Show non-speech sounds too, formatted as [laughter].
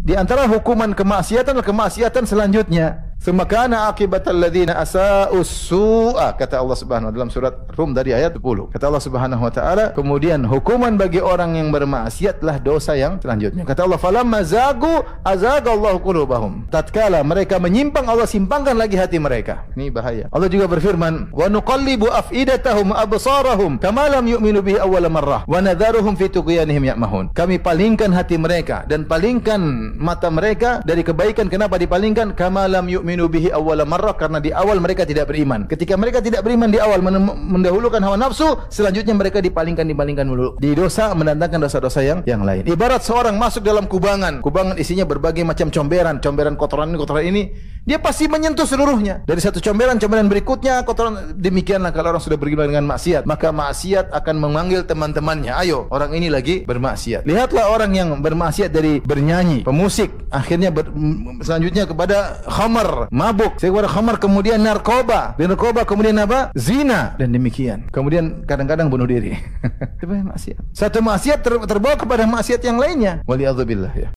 Di antara hukuman kemaksiatan kemaksiatan selanjutnya. Semakana akibatal ladzina asa'us su'a kata Allah Subhanahu wa dalam surat Rum dari ayat 10. Kata Allah Subhanahu wa taala, kemudian hukuman bagi orang yang bermaksiatlah dosa yang selanjutnya. Kata Allah, "Falamma zagu azagallahu qulubahum." Tatkala mereka menyimpang, Allah simpangkan lagi hati mereka. Ini bahaya. Allah juga berfirman, "Wa nuqallibu afidatahum absarahum kama lam yu'minu bihi awwala marrah wa nadharuhum fi tughyanihim ya'mahun." Kami palingkan hati mereka dan palingkan mata mereka dari kebaikan. Kenapa dipalingkan? Kama lam yu'minu yu'minu bihi awwala marrah karena di awal mereka tidak beriman. Ketika mereka tidak beriman di awal mendahulukan hawa nafsu, selanjutnya mereka dipalingkan dipalingkan dulu. Di dosa mendatangkan dosa-dosa yang yang lain. Ibarat seorang masuk dalam kubangan, kubangan isinya berbagai macam comberan, comberan kotoran ini, kotoran ini, dia pasti menyentuh seluruhnya. Dari satu comberan, comberan berikutnya kotoran demikianlah kalau orang sudah beriman dengan maksiat, maka maksiat akan memanggil teman-temannya. Ayo, orang ini lagi bermaksiat. Lihatlah orang yang bermaksiat dari bernyanyi, pemusik, akhirnya ber, selanjutnya kepada khamar, mabuk, kepada khamar kemudian narkoba, dan narkoba kemudian apa? Zina dan demikian. Kemudian kadang-kadang bunuh diri. [laughs] Maksiat. Satu maksiat ter terbawa kepada maksiat yang lainnya. Waliyadzubillah ya.